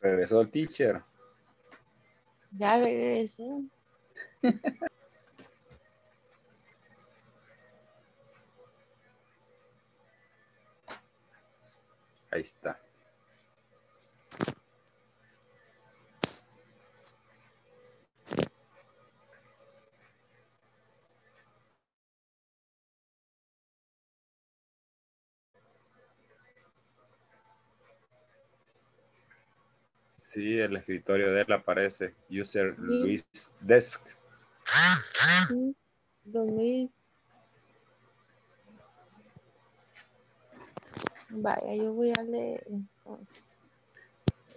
Regresó el teacher. Ya regresé. Ahí está. Sí, el escritorio de él aparece. User Luis Desk. Sí, don Luis. Vaya, yo voy a leer entonces.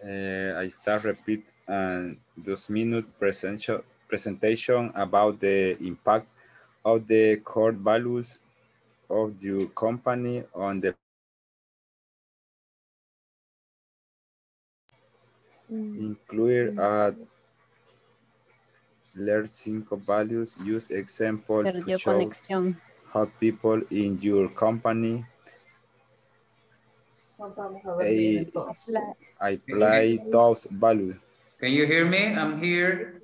Eh, ahí está, repeat and dos minute presentation, presentation about the impact of the core values of your company on the include at learn cinco values use example to show conexión. how people in your company Vamos a eh, apply those values Can you hear me? I'm here.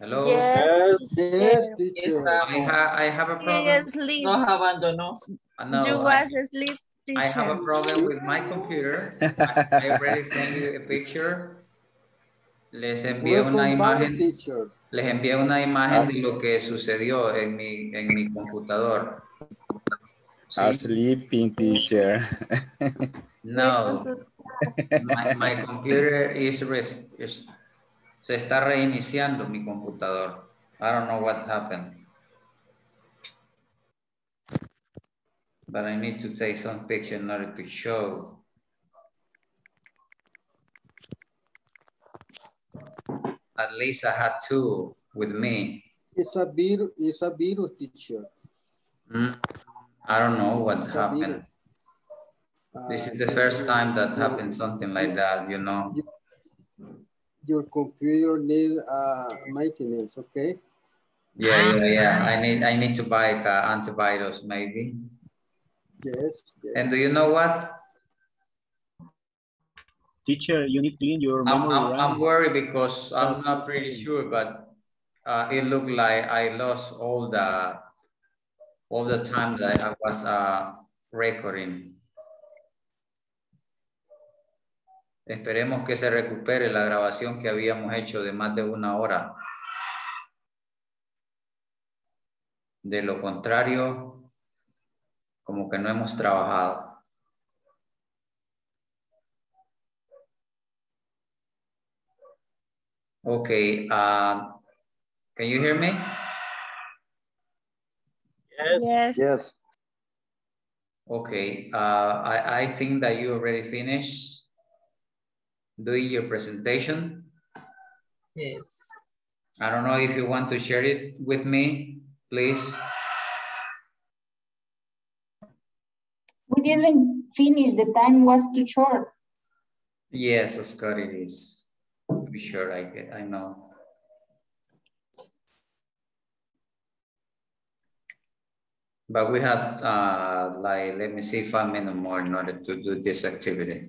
Hello. Yes, Yes, teacher. I, ha I have a problem. asleep. Nos abandonó. Uh, no, you I- was asleep, I have a problem with my computer. I, already sent you a picture. Les envié una imagen, les envié una imagen de lo que sucedió en mi, en mi computador. are Sí. sleeping teacher No, my, my computer is, res- is- se está reiniciando mi computador. I don't know what happened. But I need to take some picture in order to show. At least I had two with me. It's a virus, it's a virus, teacher. Hmm, I don't know what It's happened. virus. This Uh, is the first time that happened something like that, you know. Your computer needs uh, maintenance, okay? Yeah, yeah, yeah. I need I need to buy uh, antivirus maybe. Yes, yes. And do you know what? Teacher, you need to clean your I'm, memory I'm, worried because I'm not pretty sure, but uh, it looked like I lost all the all the time that I was uh, recording. Esperemos que se recupere la grabación que habíamos hecho de más de una hora. De lo contrario, como que no hemos trabajado. Okay, uh, can you hear me? Yes. Yes. Okay, uh, I, I think that you already finished doing your presentation. Yes. I don't know if you want to share it with me, please. Didn't finish, the time was too short. Yes, Oscar, it is. To be sure, I get, I know. But we have, uh, like, let me see, five minutes more in order to do this activity.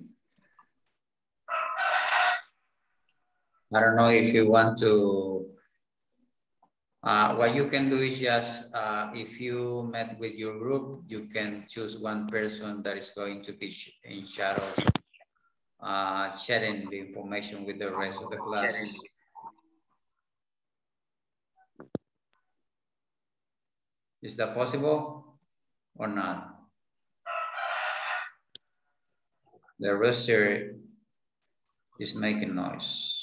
I don't know if you want to, uh, what you can do is just, uh, if you met with your group, you can choose one person that is going to be in shadow uh, sharing the information with the rest of the class. Is that possible or not? The rooster is making noise.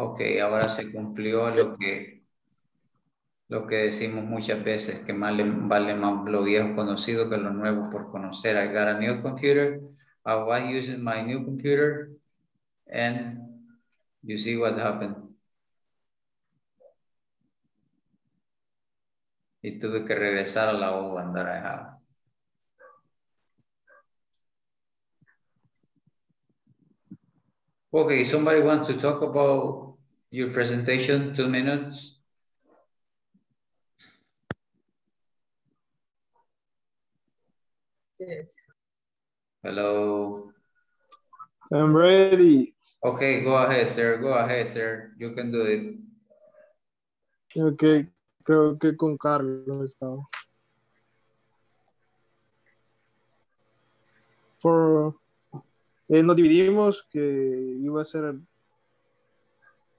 Ok, ahora se cumplió lo que lo que decimos muchas veces, que más le vale más lo viejo conocido que lo nuevo por conocer. I got a new computer. I was using my new computer and you see what happened. Y tuve que regresar a la old that I have. Okay, somebody wants to talk about Your presentation, two minutes. Yes. Hello. I'm ready. Okay, go ahead, sir. Go ahead, sir. You can do it. Okay, creo que con Carlos estaba. Por, eh, nos dividimos que iba a ser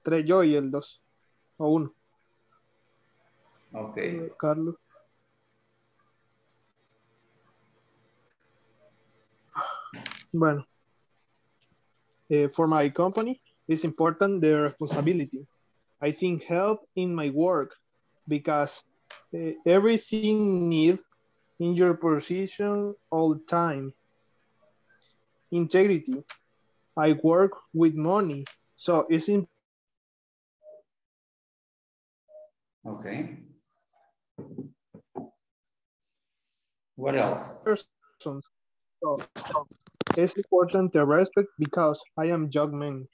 tres yo y el dos. O uno. Okay. Carlos. Bueno. Eh, for my company, it's important the responsibility. I think help in my work because uh, everything need in your position all the time. Integrity. I work with money, so it's important Okay. What else? So, it's important to respect because I am young man.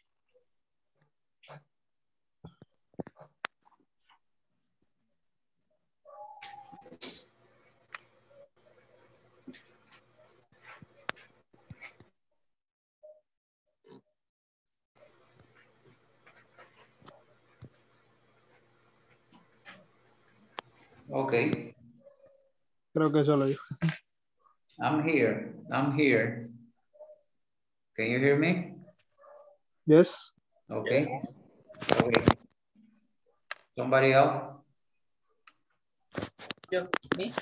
Okay. Creo que eso lo dijo. I'm here. I'm here. Can you hear me? Yes. Okay. Okay. Somebody else? Just me.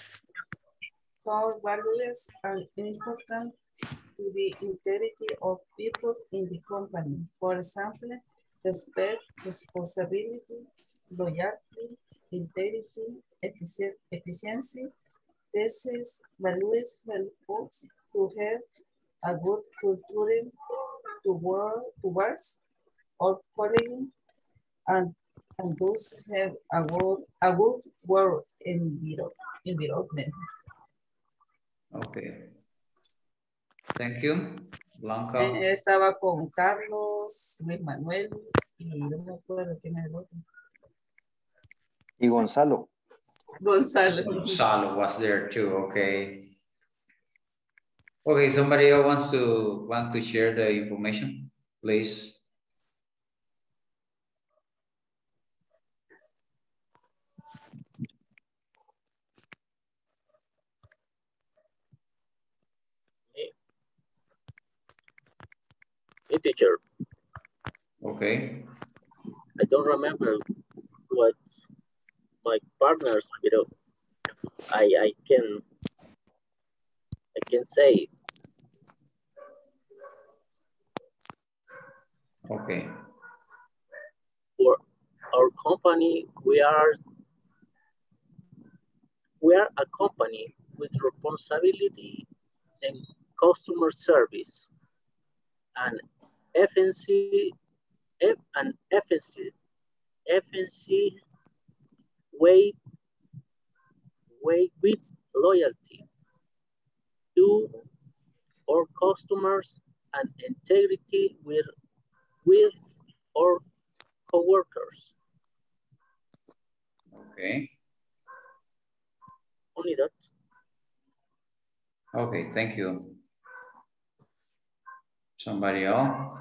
Core values are important to the integrity of people in the company. For example, respect, responsibility, loyalty, integrity, effici- efficiency. These values help us to have a good culture to work towards or colleagues and and those have a good, a good work enviro- environment. Okay. Thank you. Blanca. Estaba con Carlos, Luis Manuel y no me acuerdo quién es el otro. Y Gonzalo. Gonzalo. Gonzalo was there too, okay. Okay, somebody else wants to want to share the information, please. Hey, teacher, Okay, I don't remember what my partners, you know, I, I can, I can say, okay, for our company, we are, we are a company with responsibility and customer service. And FNC, F, and FNC, FNC way, way with loyalty to our customers and integrity with, with our coworkers. okay, Only that. okay, thank you. Somebody else?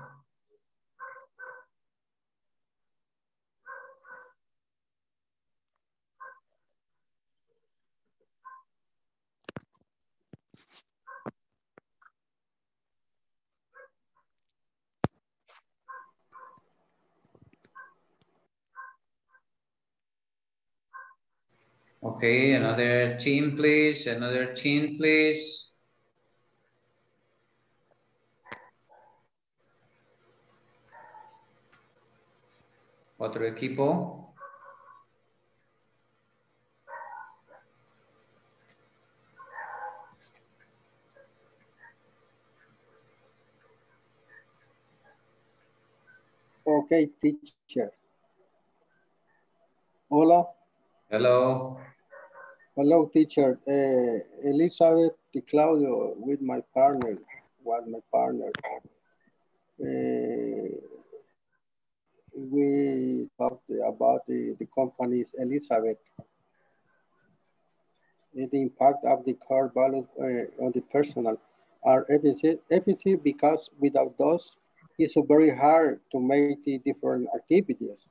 Okay, another team, please. Another team, please. Otro equipo. Okay, teacher. Hola. Hello. Hello, teacher. Uh, Elizabeth Di Claudio with my partner, was my partner. Uh, we talked about the, the company's Elizabeth. the impact of the core values uh, on the personal are efficiency, efficiency because without those, it's very hard to make the different activities.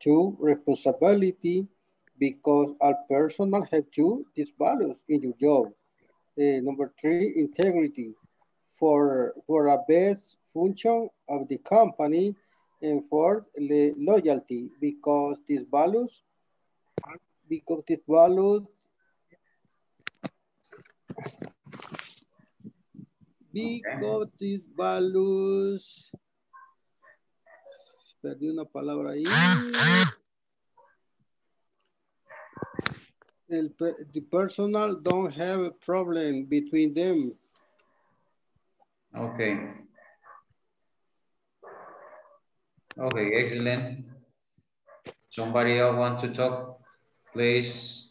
Two, responsibility because all personal have to these values in your job. Uh, number three, integrity. For, for a best function of the company and for the loyalty because these values because these values because these values perdí una palabra ahí el, the personal don't have a problem between them Okay. Okay, excellent. Somebody else want to talk, please?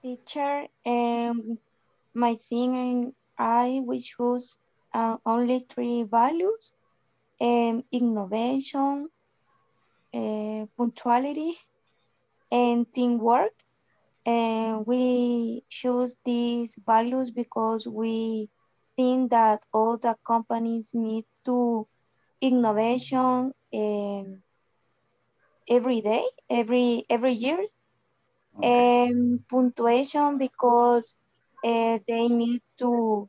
Teacher, um, my thing and I we choose uh, only three values, um, innovation, uh, punctuality, and teamwork. And we choose these values because we think that all the companies need to innovation um, every day, every every year. Okay. And punctuation because uh, they need to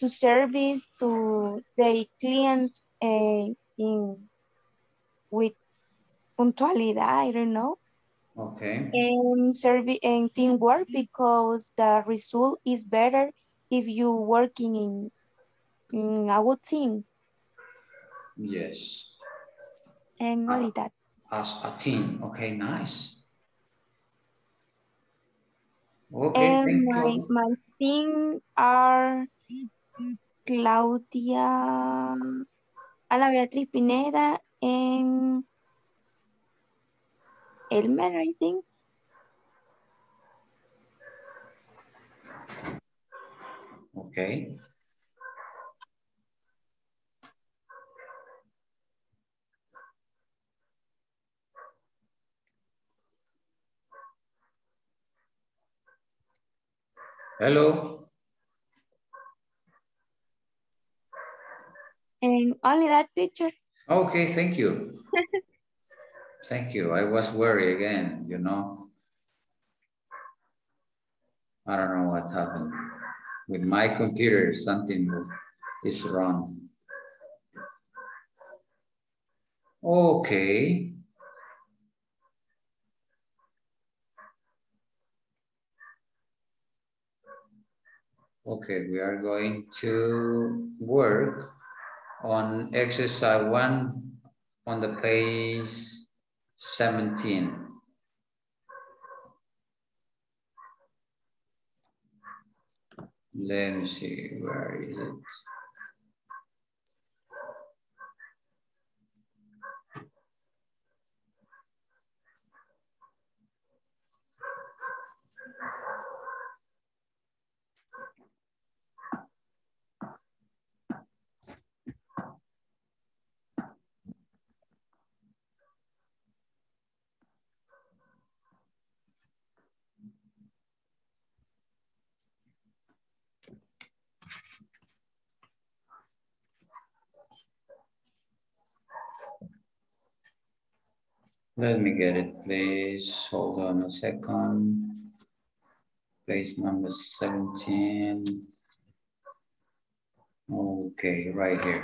to service to their clients uh, in with punctualidad, I don't know. Okay. And service and teamwork because the result is better if you working in, in a good team Yes. and only that. As a team. Okay, nice. Okay, And my you. my team are Claudia, Ana Beatriz Pineda, and Elmer, I think. Okay. Hello. And only that teacher. Okay, thank you. Thank you. I was worried again, you know. I don't know what happened. With my computer, something is wrong. Okay. Okay, we are going to work on exercise one on the page 17. Let me see, where is it? Let me get it, please. Hold on a second. Place number 17. Okay, right here.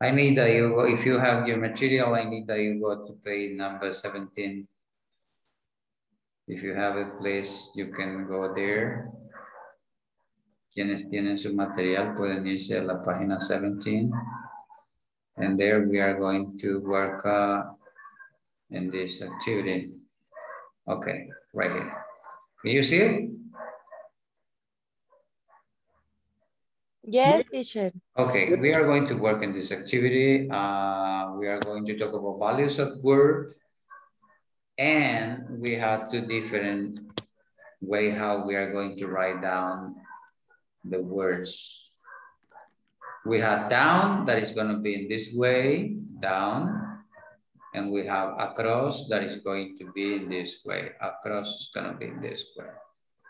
I need that you if you have your material, I need that you go to page number 17. If you have it, please, you can go there. Quienes tienen su material pueden irse a la página 17. And there we are going to work uh, in this activity. Okay, right here. Can you see it? Yes, teacher. Okay, we are going to work in this activity. Uh, we are going to talk about values of word. And we have two different way how we are going to write down the words. We have down that is going to be in this way, down. And we have across that is going to be in this way. Across is going to be in this way.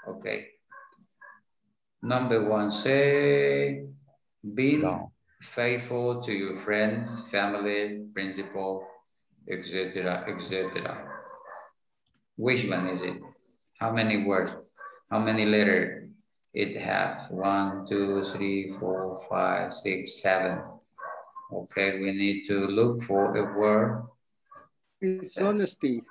Okay. Number one, say, be no. faithful to your friends, family, principal, etc., etc. Which one is it? How many words? How many letters it has? One, two, three, four, five, six, seven. Okay, we need to look for a word. It's honesty.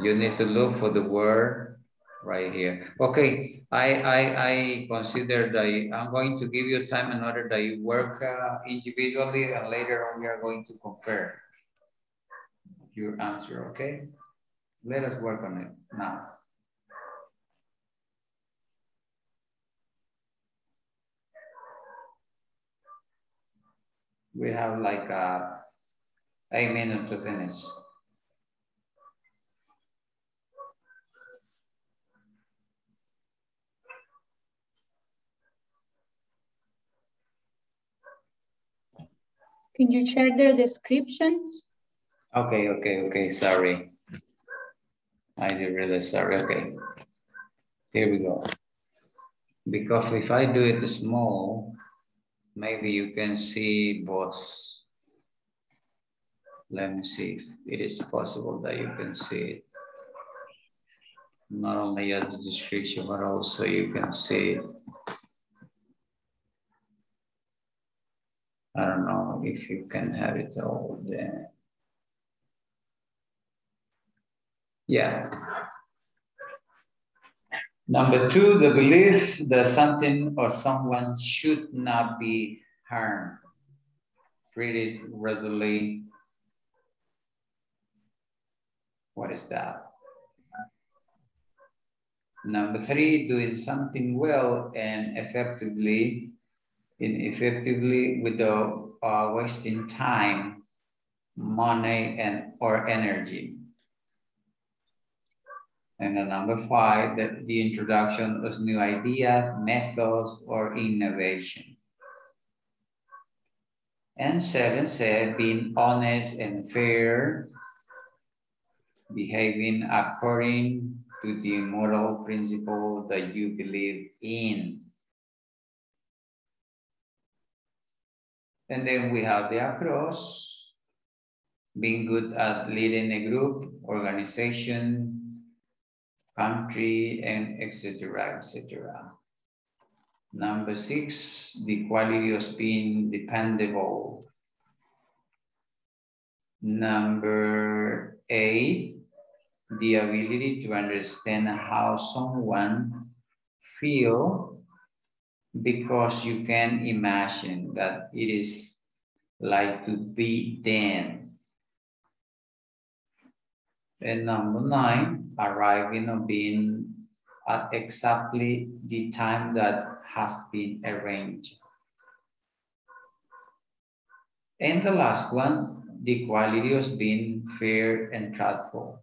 You need to look for the word right here. Okay, I I, I consider that I'm going to give you time in order that you work uh, individually and later on we are going to compare your answer, okay? Let us work on it now. We have like uh, eight minutes to finish. Can you share the descriptions? Okay, okay, okay, sorry. I did really sorry, okay. Here we go. Because if I do it small, maybe you can see both. Let me see if it is possible that you can see it. Not only at the description, but also you can see it. I don't know if you can have it all there. Yeah. Number two, the belief that something or someone should not be harmed, treated readily. What is that? Number three, doing something well and effectively in effectively without uh, wasting time, money, and or energy. And the number five, that the introduction of new ideas, methods, or innovation. And seven said being honest and fair, behaving according to the moral principle that you believe in. And then we have the across, being good at leading a group, organization, country, and etc., etc. Number six, the quality of being dependable. Number eight, the ability to understand how someone feel because you can imagine that it is like to be then. And number nine, arriving or being at exactly the time that has been arranged. And the last one, the quality of being fair and truthful.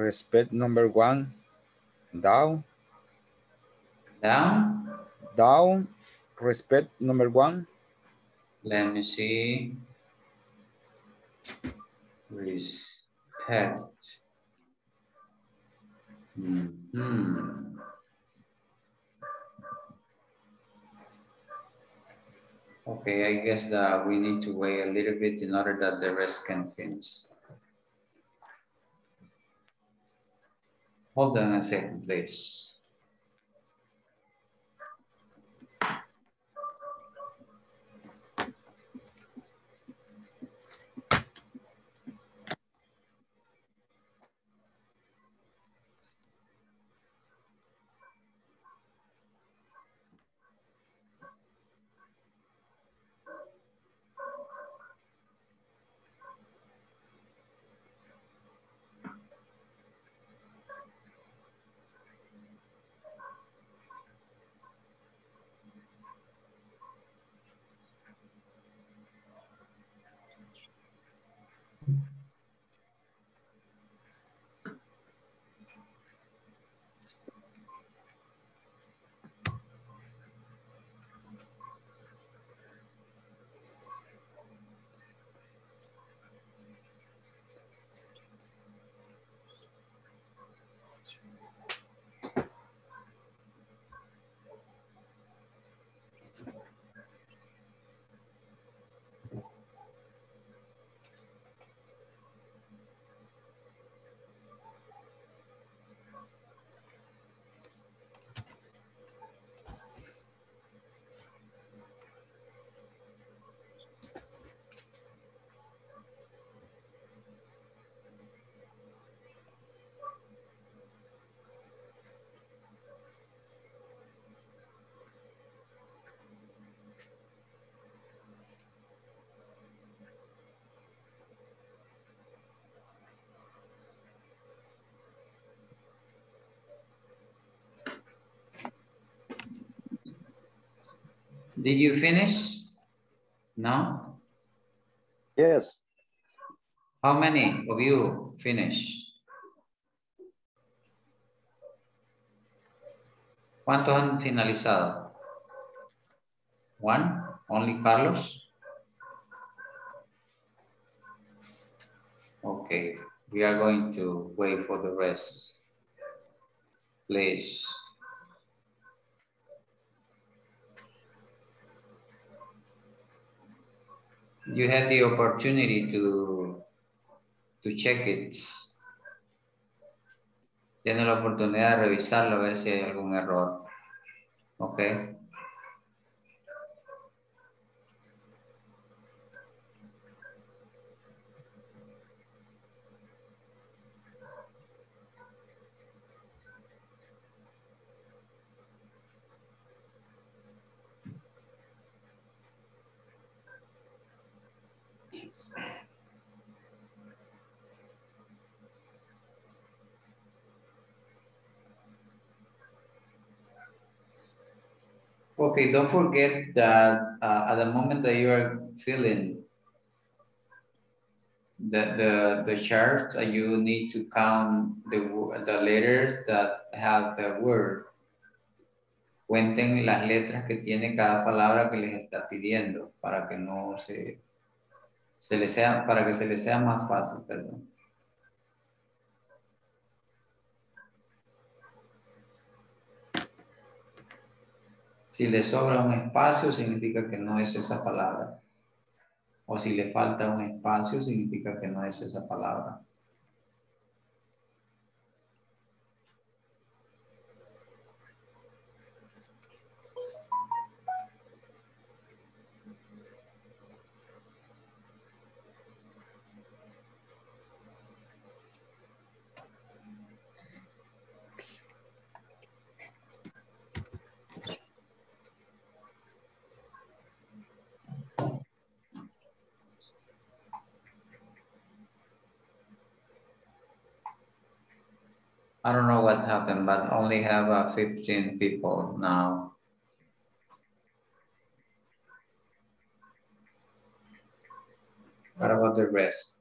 Respect number one, down. Down? Down, respect number one. Let me see. Respect. Hmm. Okay, I guess that we need to wait a little bit in order that the rest can finish. Hold on a second, please. Did you finish? No? Yes. How many of you finished? ¿Cuántos han finalizado? One? Only Carlos? Okay, we are going to wait for the rest. Please. You had the opportunity to, to check it. Tiene la oportunidad de revisarlo, a ver si hay algún error. Ok. Okay, don't forget that uh, at the moment that you are filling the, the, the chart, uh, you need to count the, the letters that have the word. Cuenten las letras que tiene cada palabra que les está pidiendo para que no se, se les sea, para que se les sea más fácil, perdón. Si le sobra un espacio, significa que no es esa palabra. O si le falta un espacio, significa que no es esa palabra. I don't know what happened, but only have uh, 15 people now. What about the rest?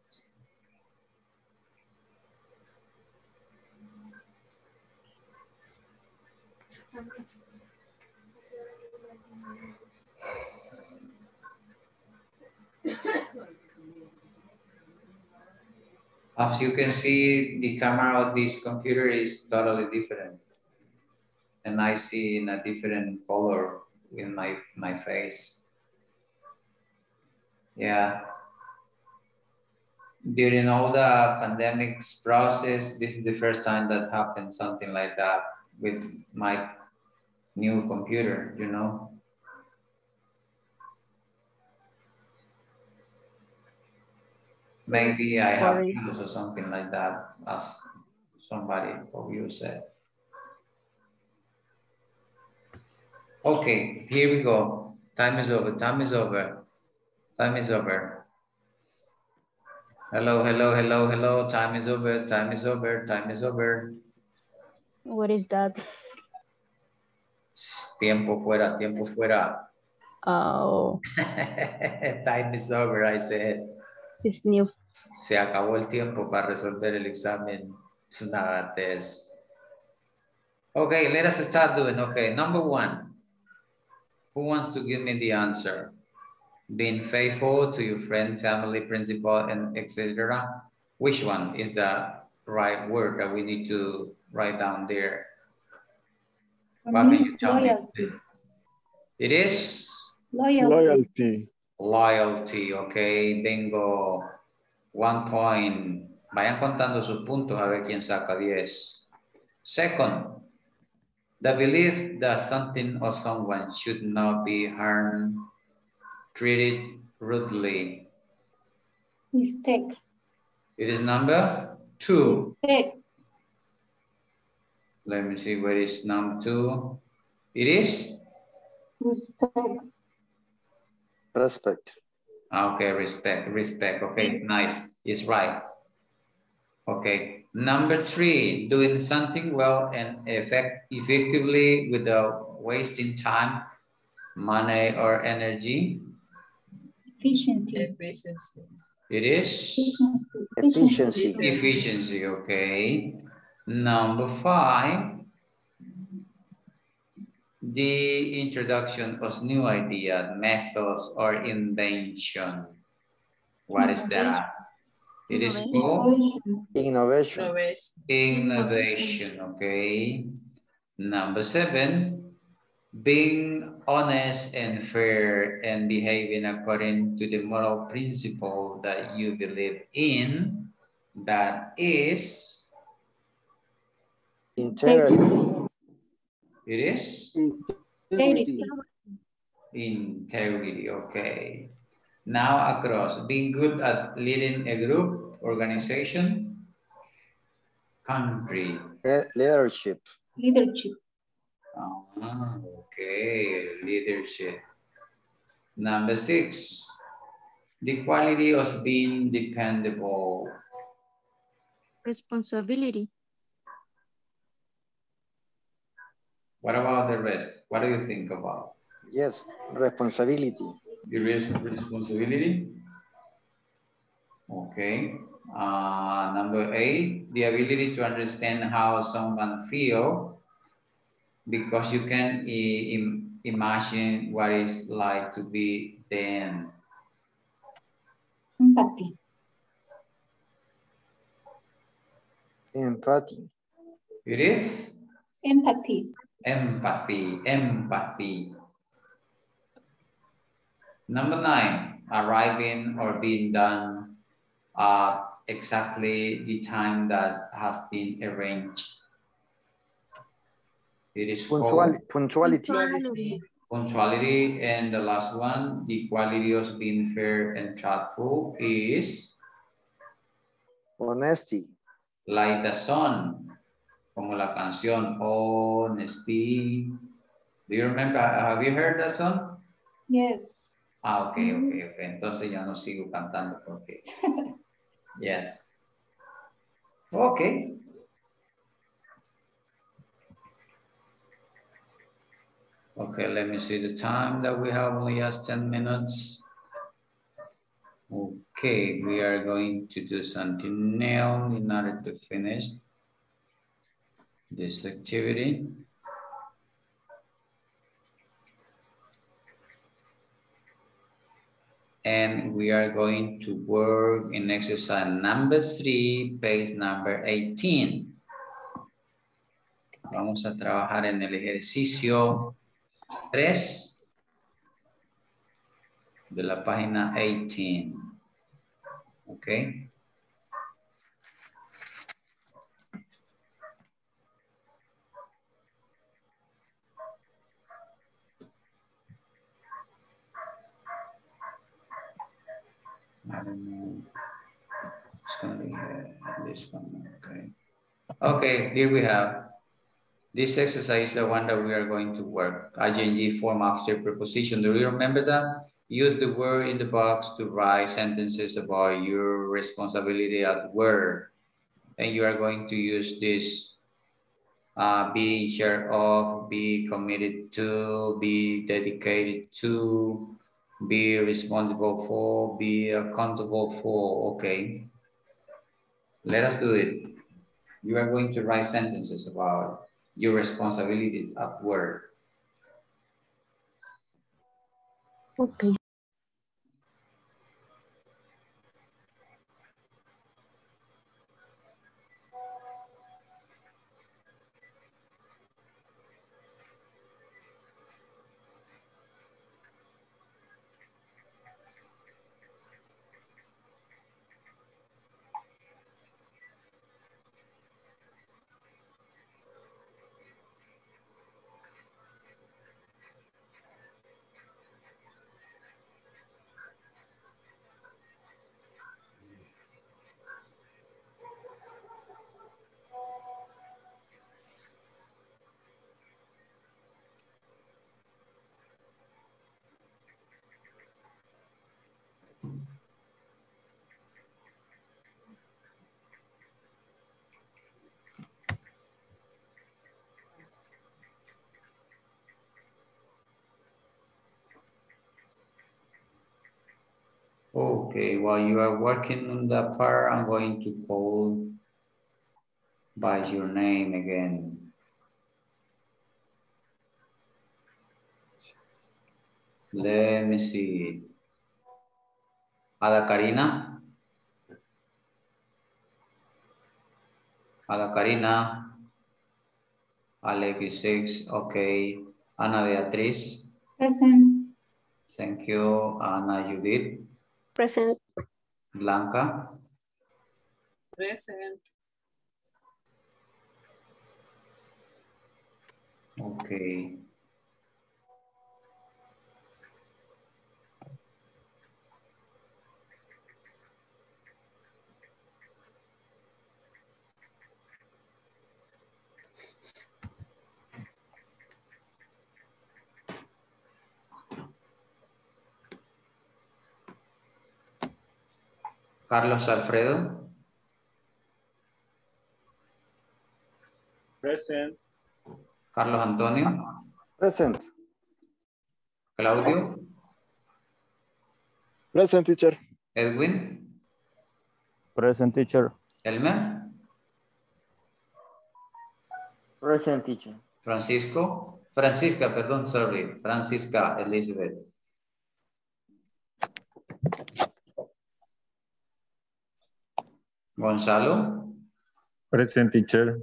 As you can see, the camera of this computer is totally different. And I see in a different color in my, my face. Yeah. During all the pandemics process, this is the first time that happened something like that with my new computer, you know. Maybe I have issues or something like that, as somebody of you said. Okay, here we go. Time is over, time is over. Time is over. Hello, hello, hello, hello. Time is over, time is over, time is over. What is that? Tiempo fuera, tiempo fuera. Oh, time is over, I said. It's new. Se acabó el tiempo para resolver el examen. It's not a test. Okay, let us start doing. Okay, number one. Who wants to give me the answer? Being faithful to your friend, family, principal, and etc. Which one is the right word that we need to write down there? What can you tell me? It is Loyalty. Loyalty. Loyalty, okay. bingo, one point. Vayan contando sus puntos a ver quién saca 10. Second, the belief that something or someone should not be harmed, treated rudely. Respect. It is number two. Respect. Let me see where is number two. It is? Respect. Respect. Okay, respect, respect. Okay, nice. It's right. Okay. Number three, doing something well and effect effectively without wasting time, money, or energy. Efficiency. Efficiency. It is Efficiency. efficiency, okay. Number five, the introduction of new idea, methods, or invention. What is that? It is called Innovation. Innovation. innovation, okay. Number seven, being honest and fair and behaving according to the moral principle that you believe in, that is, Integrity. It is Integrity. integrity, okay. Now across, being good at leading a group, organization, country. Leadership. Leadership. Ah, okay, leadership. Number six, the quality of being dependable. Responsibility. What about the rest? What do you think about? Yes. Responsibility. The res- responsibility? Okay. Uh, number eight, the ability to understand how someone feel because you can im- imagine what it's like to be them. Empathy. Empathy. It is Empathy. Empathy, empathy. Number nine, arriving or being done at exactly the time that has been arranged. It is called Punctual- punctuality. Quality. punctuality. And the last one, the quality of being fair and truthful is Honesty. like the sun, como la canción, honesty. Do you remember, have you heard that song? Yes. Ah, ok, ok, ok. Entonces ya no sigo cantando porque. Yes. Ok. Okay, let me see the time that we have only just 10 minutes. Okay, we are going to do something now in order to finish this activity. And we are going to work in exercise number three, page number 18. Vamos a trabajar en el ejercicio 3 de la página 18. ¿Ok? Know. It's gonna be uh, this one, okay. Okay, here we have. This exercise is the one that we are going to work. ING form after preposition. Do you remember that? Use the word in the box to write sentences about your responsibility at work. And you are going to use this uh, be in charge of, be committed to, be dedicated to, be responsible for, be accountable for, okay. Let us do it. You are going to write sentences about your responsibilities at work. Okay. Okay, while you are working on that part, I'm going to call by your name again. Let me see. Ada Karina. Ada Karina. Alexis, okay. Ana Beatriz. Present. Thank you. Ana Judith. Present. Blanca. Present. Okay. Carlos Alfredo. Present. Carlos Antonio. Present. Claudio. Present, teacher. Edwin. Present, teacher. Elmer. Present, teacher. Francisco. Francisca, perdón, sorry. Francisca Elizabeth. Gonzalo. Present, teacher.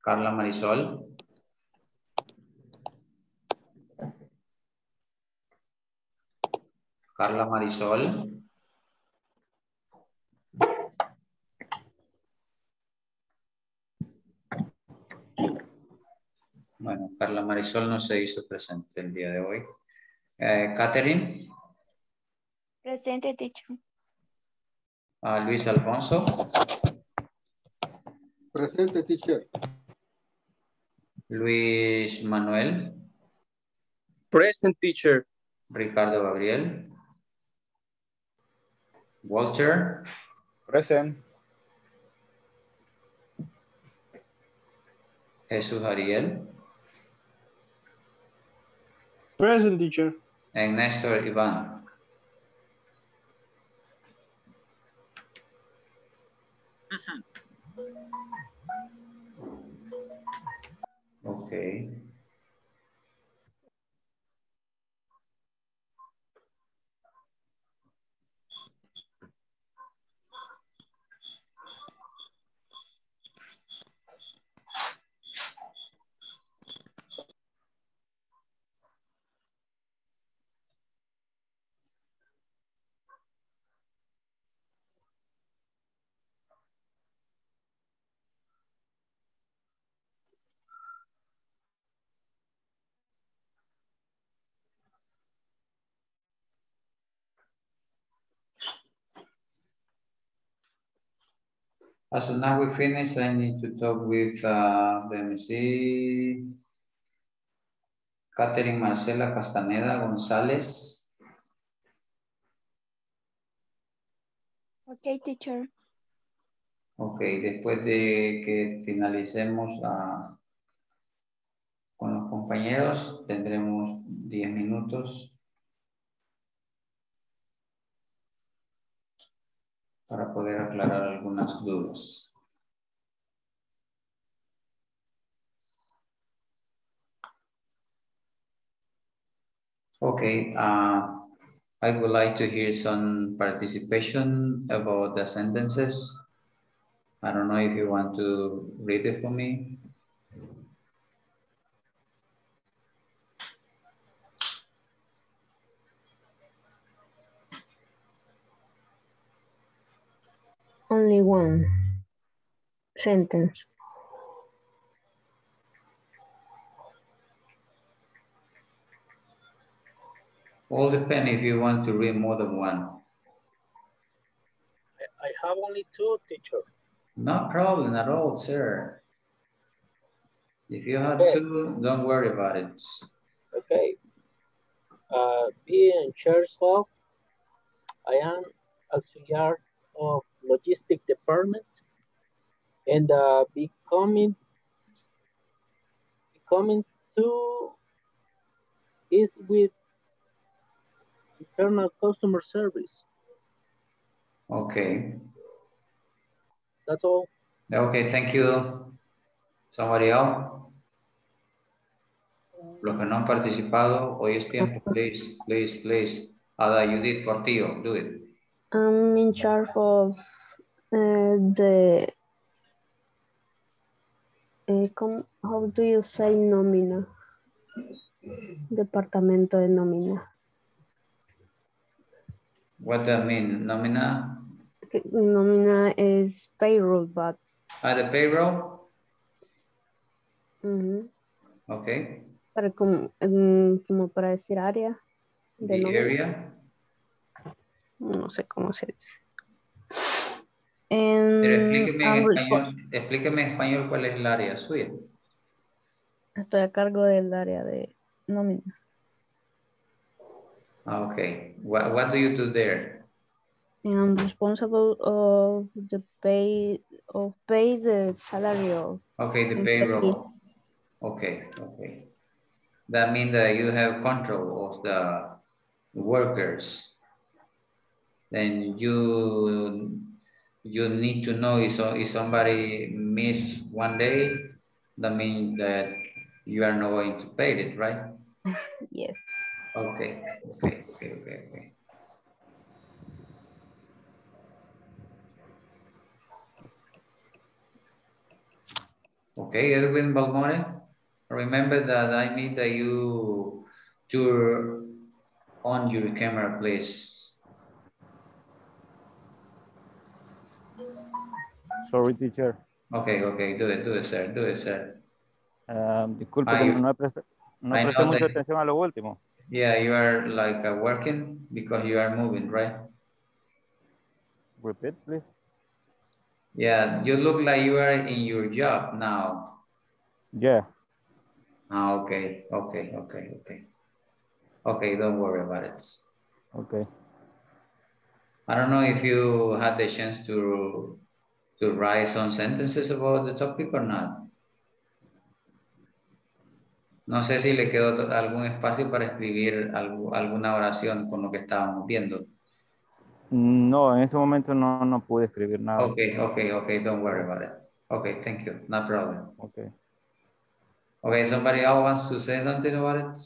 Carla Marisol. Carla Marisol. Bueno, Carla Marisol no se hizo presente el día de hoy. Eh, Catherine, Presente, teacher. Luis Alfonso, Presente, teacher. Luis Manuel, Present teacher. Ricardo Gabriel, Walter, Present. Jesús Ariel, Present, teacher. and Néstor Iván. Okay. As soon as we finish, I need to talk with, uh, let me see. Catherine Marcela Castaneda González. Okay, teacher. Ok, después de que finalicemos ah, con los compañeros, tendremos 10 minutos para poder aclarar algunas dudas. Okay, uh, I would like to hear some participation about the sentences. I don't know if you want to read it for me. Only one sentence. All depend if you want to read more than one. I have only two, teacher. No problem at all, sir. If you have Okay. two, don't worry about it. Okay. Uh, be in charge of, I am auxiliary of logistic department and uh, becoming, becoming to is with internal customer service. Okay. That's all. Okay, thank you. Somebody else? Los que no han participado, hoy es tiempo, please, please, please. Ada Judith Portillo, do it. I'm in charge of uh, the, eh, ¿cómo- how do you say nómina? Departamento de nómina. What does mean? Nomina? Que Nómina is payroll, but Ah, the payroll? ujú, Okay. para como, mm, como para decir área de The nómina. area? No sé cómo se dice. Pero explíqueme en español, explíqueme en español cuál es el área suya. estoy a cargo del área de nómina. Ah, Okay. What, what do you do there? I'm responsible of the pay of pay the salary of Okay, the payroll. Okay, okay. That means that you have control of the workers. Then you you need to know if, if somebody miss one day, that means that you are not going to pay it, right? Yes. Okay, okay, okay, okay, okay. Okay, Edwin Balmore, remember that I need that you turn on your camera, please. Sorry, teacher. Okay, okay, do it, do it, sir, do it, sir. Ah, disculpe you- no, presta- no I presté mucha atención a lo último. Yeah, you are like uh, working because you are moving, right? Repeat, please. Yeah, you look like you are in your job now. Yeah. Ah, okay, okay, okay, okay. Okay, don't worry about it. Okay. I don't know if you had the chance to to write some sentences about the topic or not. No sé si le quedó algún espacio para escribir algo- alguna oración con lo que estábamos viendo. No, en ese momento no, no pude escribir nada. Okay, okay, okay, don't worry about it. Okay, thank you, no problem. Okay. Okay, somebody else wants to say something about it?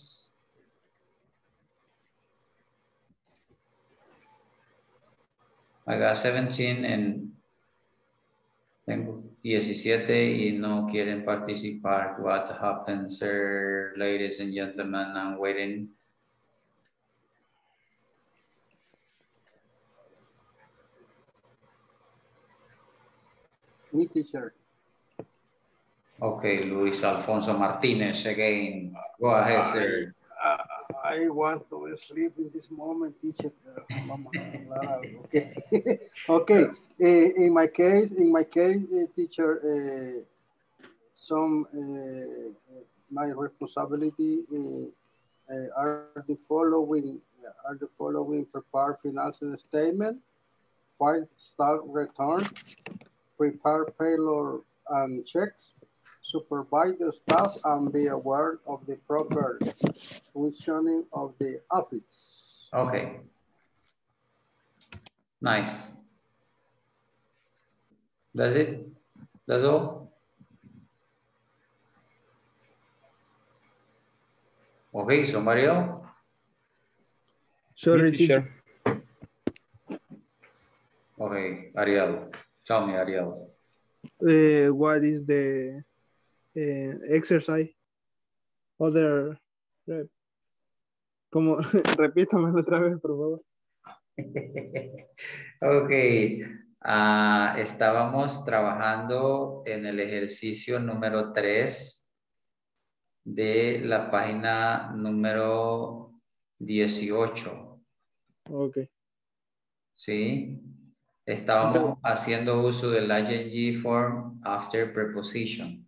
I got 17 and tengo 17 y no quieren participar. What happens, sir, ladies and gentlemen? I'm waiting. Me teacher. Okay, Luis Alfonso Martinez again. Go ahead, sir. I want to sleep in this moment, teacher. Okay. okay. Uh, in my case, in my case, uh, teacher, uh, some my responsibility are the following are the following prepare financial statement, file start return, prepare payroll and checks, supervise the staff and be aware of the proper functioning of the office. Okay. Nice. That's it? That's all? Okay, somebody else? Sorry, teacher. Okay, Ariel. Tell me, Ariel. Uh, what is the uh, exercise? Other rep. Como, repítamelo otra vez, por favor. Ok, ah, estábamos trabajando en el ejercicio número 3 de la página número 18, Ok. ¿sí? Estábamos haciendo uso del ing form after preposition,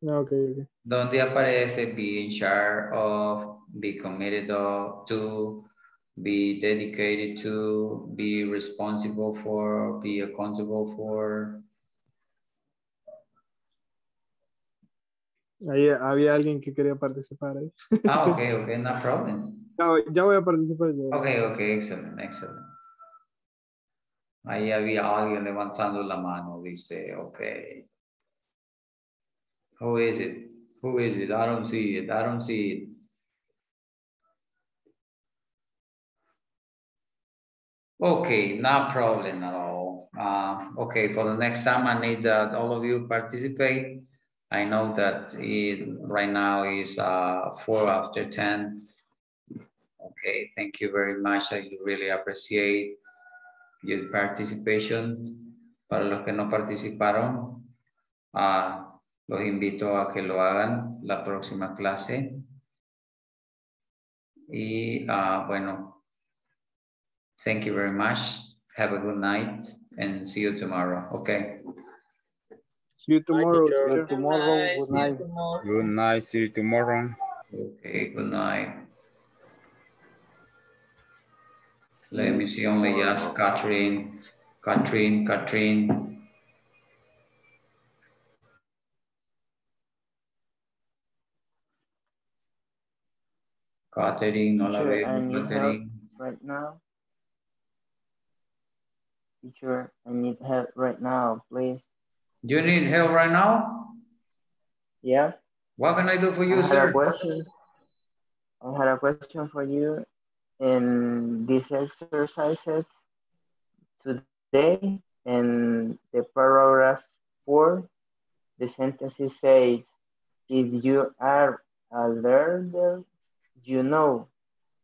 Ok, ok. donde aparece be in charge of, be committed of, to, be dedicated to, be responsible for, be accountable for. Ahí había alguien que quería participar ahí. Ah, ok, ok, no problem. Ya, voy- ya voy a participar. ya. Ok, ok, excelente, excelente. Ahí había alguien levantando la mano, dice, ok. Who is it? Who is it? I don't see it, I don't see it. Okay, no problem at all. Uh, okay, for the next time, I need that all of you participate. I know that it right now is uh, four after 10. Okay, thank you very much. I really appreciate your participation. Para los que no participaron, ah, los invito a que lo hagan la próxima clase. Y ah, bueno, thank you very much. Have a good night and see you tomorrow. Okay. See you tomorrow. teacher. Tomorrow, good night. Good night. See you tomorrow. Okay, good night. Let me see only yes, Catherine, Catherine, Catherine. Catherine, no la Teacher, veo, I need help right now. Teacher, I need help right now, please. You need help right now? Yeah, What can I do for you, I you, had a question. I had a question for you. In these exercises today, in the paragraph four, the sentence says, if you are a learner, you know.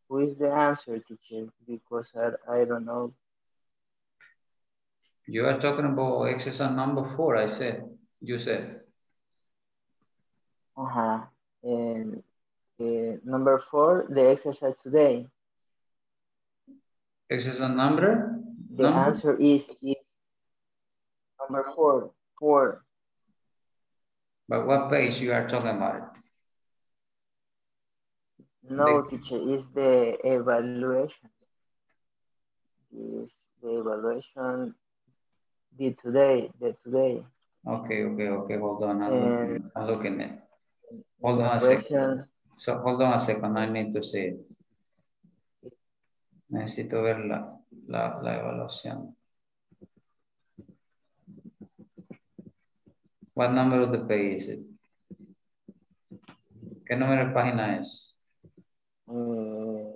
Who is the answer, teacher? Because I, I don't know. You are talking about exercise number four, I said, you said. Uh-huh. And uh, number four, the exercise today. Exercise number? The Number? answer is, is number four. Four. But what page you are talking about? No, The- teacher, is the evaluation. Is the evaluation the today, the today. Okay, okay, okay, hold on, I'm looking, And I'm looking at. Hold the on a second. So hold on a second, I need to see it. Necesito ver la, la, la evaluación. What number of the page is it? ¿Qué número de página es? Uh,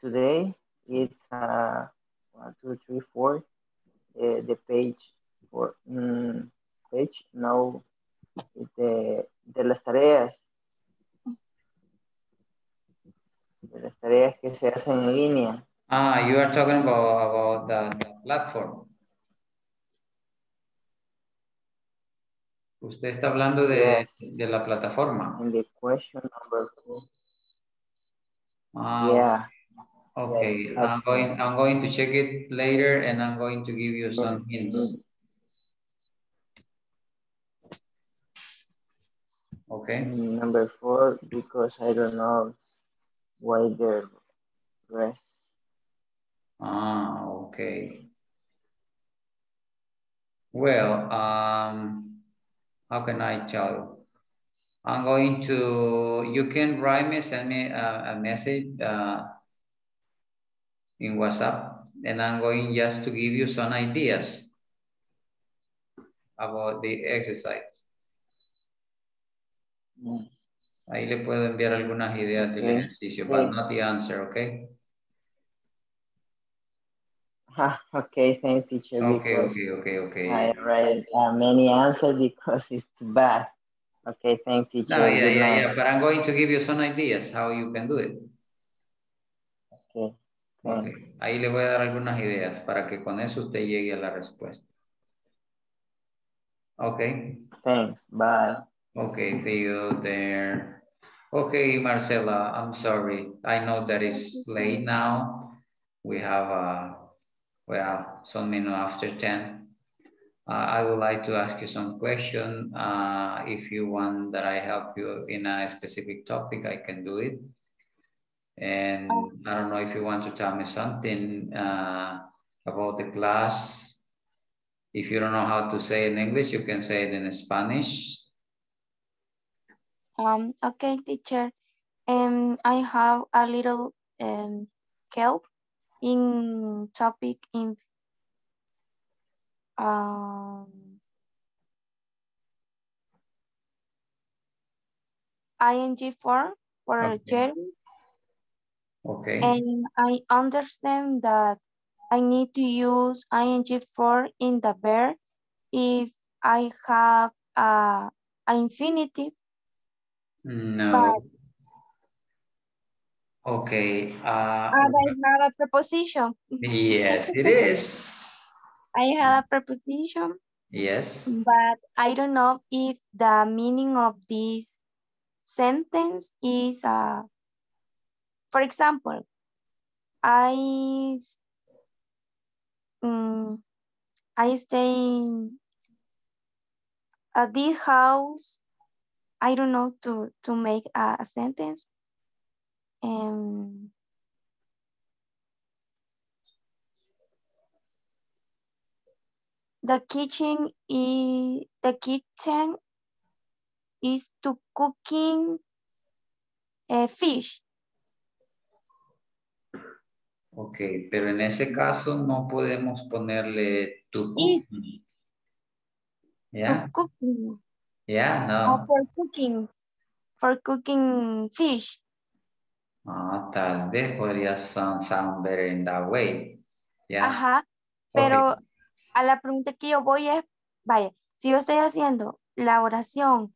today it's uh, one, two, three, four. Uh, the page for mm, page no de, de las tareas de las tareas que se hacen en línea. Ah, you are talking about, about the, the platform. Usted está hablando de, Yes. de la plataforma. And the question I'm going, I'm going to check it later and I'm going to give you some hints. Okay, Number four, because I don't know why the rest. ah, okay. Well, um, how can I tell you? I'm going to, you can write me, send me a, a message, uh, in WhatsApp, and I'm going just to give you some ideas about the exercise. Mm. Ahí le puedo enviar algunas ideas del Okay. ejercicio, but Okay. not the answer, okay? Ah, okay, thanks, teacher. Okay, okay, okay, okay. I read uh, many answers because it's too bad. Okay, thanks, teacher. No, yeah, yeah, yeah, but I'm going to give you some ideas how you can do it. Okay. Okay. Ahí le voy a dar algunas ideas para que con eso usted llegue a la respuesta. Okay. Thanks. Bye. Okay, see you there. Okay, Marcela, I'm sorry. I know that it's late now. We have, uh, well, some minutes after 10. Uh, I would like to ask you some question. Uh, if you want that I help you in a specific topic, I can do it. And I don't know if you want to tell me something uh, about the class. If you don't know how to say it in English, you can say it in Spanish. Um, okay, teacher. Um, I have a little um, help in topic in um, ing form for Okay. Jeremy, Okay. and I understand that I need to use ing form in the verb if I have a, a infinitive, No. but Okay. Uh, and I have a preposition. yes, it is. I have a preposition, Yes. but I don't know if the meaning of this sentence is, uh, for example, I, mm, I stay uh, this house. I don't know to to make a, a sentence. Um, the kitchen is the kitchen is to cooking a fish. Ok, pero en ese caso no podemos ponerle to cooking. to ¿Ya? cooking or No. for cooking for cooking fish. Ah, tal vez podría sound, sound better in that way. ¿Ya? Ajá, pero a la pregunta que yo voy es, vaya, si yo estoy haciendo la oración,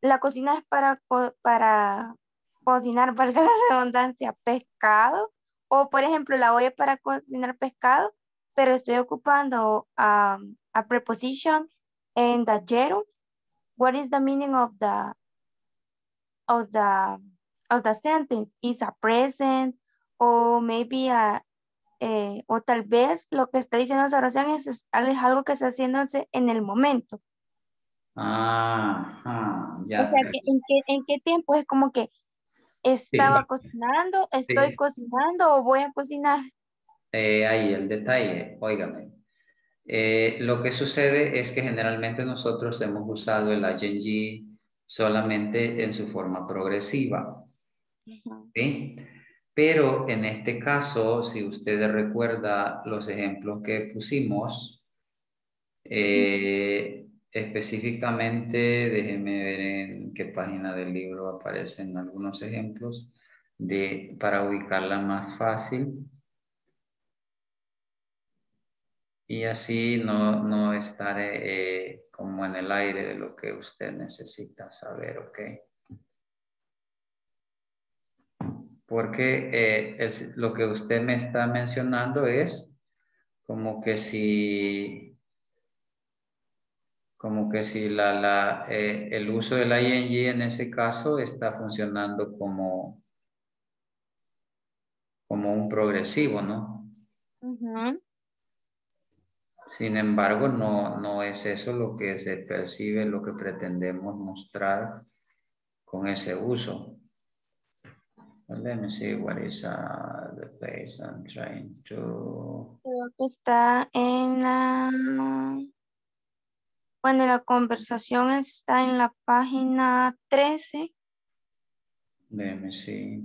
la cocina es para, para cocinar, valga la redundancia, pescado, o por ejemplo, la olla para cocinar pescado, pero estoy ocupando um, a preposition en the gerund, what is the meaning of the of the of the sentence? Is a present or maybe a eh, o tal vez lo que está diciendo esa oración es, es algo que está haciéndose en el momento. Ah, ah, O ya. sea, que en qué, en qué tiempo es como que estaba Sí. cocinando, estoy Sí. cocinando o voy a cocinar. Eh, ahí el detalle, óigame. Eh, lo que sucede es que generalmente nosotros hemos usado el ing solamente en su forma progresiva, ¿sí? Pero en este caso, si usted recuerda los ejemplos que pusimos, eh, específicamente, déjeme ver en qué página del libro aparecen algunos ejemplos de, para ubicarla más fácil. Y así no, no estar eh, como en el aire de lo que usted necesita saber, ¿ok? Porque eh, lo que usted me está mencionando es como que si, como que si la, la, eh, el uso del ing en ese caso está funcionando como, como un progresivo, ¿no? Ujú. Sin embargo, no, no es eso lo que se percibe, lo que pretendemos mostrar con ese uso. Let me see what is uh, the place I'm trying to... Creo que está en la... Bueno, la conversación está en la página 13. Let me see.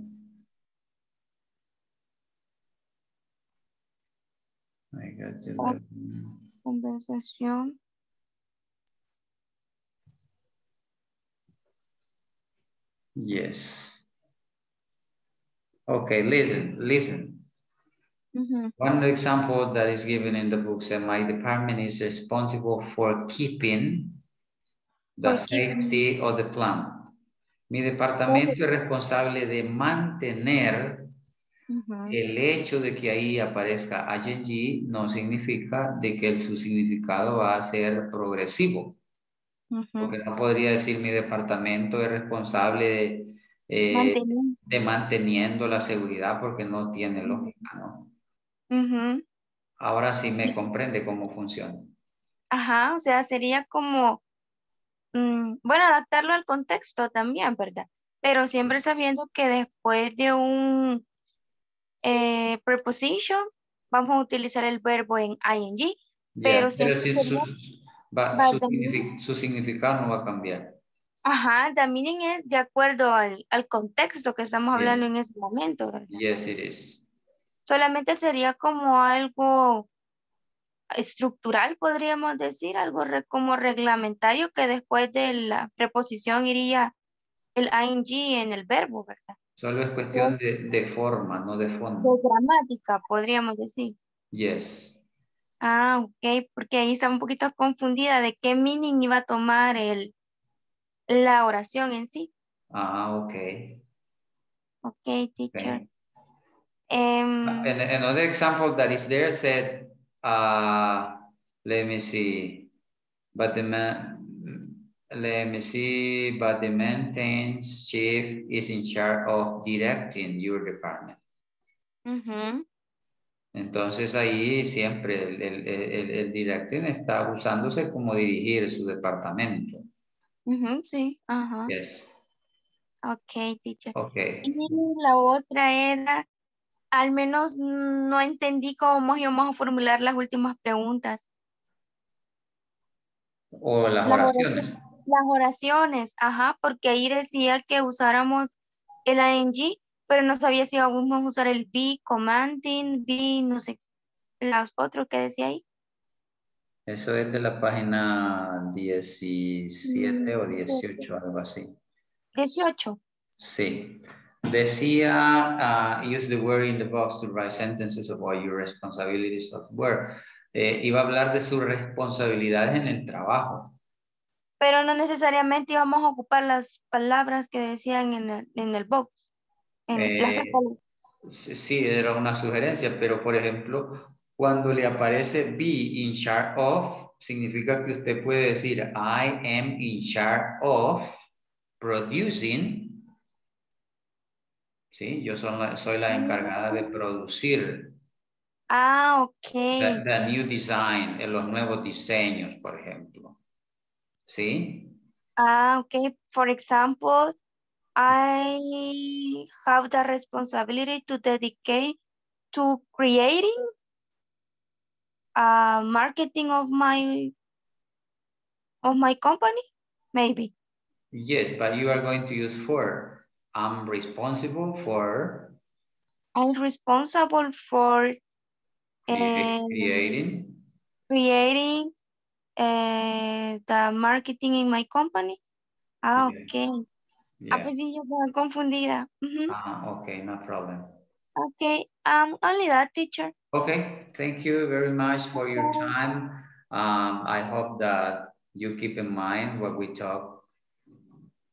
I got to Ah. Conversación. Yes. Okay, listen, listen. Ujú. One example that is given in the book said my department is responsible for keeping the For keeping. safety of the plant. Mi departamento es responsable de mantener Ujú. el hecho de que ahí aparezca ing no significa de que su significado va a ser progresivo. Ujú. Porque no podría decir mi departamento es responsable de, eh, Manteniendo. de manteniendo la seguridad porque no tiene lógica, ¿no? Ahora sí me comprende cómo funciona. Ajá, o sea, sería como, mm, bueno, adaptarlo al contexto también, ¿verdad? Pero siempre sabiendo que después de un eh, preposition, vamos a utilizar el verbo en ing, pero sería, su, va- su significado no va a cambiar. ajá, the meaning es de acuerdo al, al contexto que estamos hablando en ese momento, ¿verdad? Yes, it is. Solamente sería como algo estructural, podríamos decir, algo re- como reglamentario que después de la preposición iría el ing en el verbo, ¿verdad? Solo es cuestión de, de forma, no de De fondo. gramática, podríamos decir. Yes. Ah, ok, porque ahí estaba un poquito confundida de qué meaning iba a tomar el, la oración en sí. Ah, ok. Ok, teacher. okay. Em, And another example that is there said, uh, let me see, but the man, let me see, but the maintenance chief is in charge of directing your department. Entonces ahí siempre el, el, el, el directing está usándose como dirigir su departamento. ujú, sí, ajá. Yes. Ok, teacher. Okay. Y la otra era, al menos no entendí cómo íbamos a formular las últimas preguntas. O las Las oraciones. Las oraciones, ajá, porque ahí decía que usáramos el ing, pero no sabía si íbamos a usar el be, commanding, be, no sé, los otros que decía ahí. Eso es de la página 17 o 18, algo así. 18. Sí. Decía, uh, use the word in the box to write sentences about your responsibilities of work. Eh, iba a hablar de sus responsabilidades en el trabajo. Pero no necesariamente íbamos a ocupar las palabras que decían en el, en el box. En las Eh, sí, era una sugerencia, pero por ejemplo, cuando le aparece be in charge of, significa que usted puede decir I am in charge of producing. Sí, yo soy la, soy la encargada de producir Ah, ok. the, the new design, los nuevos diseños, por ejemplo. ¿Sí? Ah, ok. For example, I have the responsibility to dedicate to creating uh, marketing of my of my company, maybe. Yes, but you are going to use for. I'm responsible for I'm responsible for um, creating. creating uh, the marketing in my company. Ah, Yeah. ok. Ah, pues sí, yo estaba confundida. Ujú. Ah, okay, no problem. Ok, um, only that, teacher. Okay, thank you very much for your time. Um, I hope that you keep in mind what we talk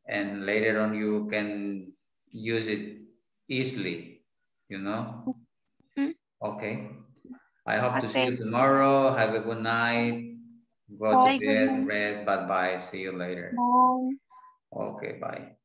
and later on you can use it easily, you know? Mhm. Okay. I hope to see you tomorrow. Have a good night. Go Bye, to bed, rest. Bye bye. See you later. Bye. Okay, bye.